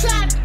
trap